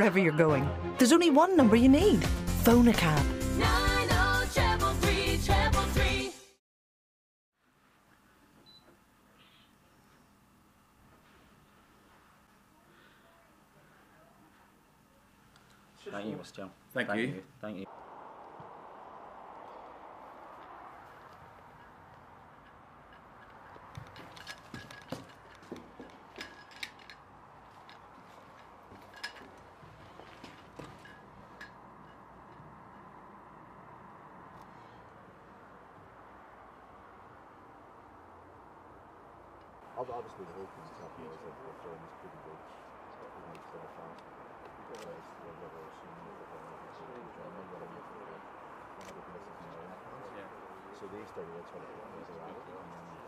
wherever you're going. There's only one number you need phone a cab. Nine oh treble three, treble three. Thank you, Mr. John. Thank you. Thank you. Obviously, the whole thing's that the film is pretty good. It makes their fans. Because the level of shooting of the film is so good. I remember when I looked at it, one of the places in Ireland. So they started out trying to put things around it, and then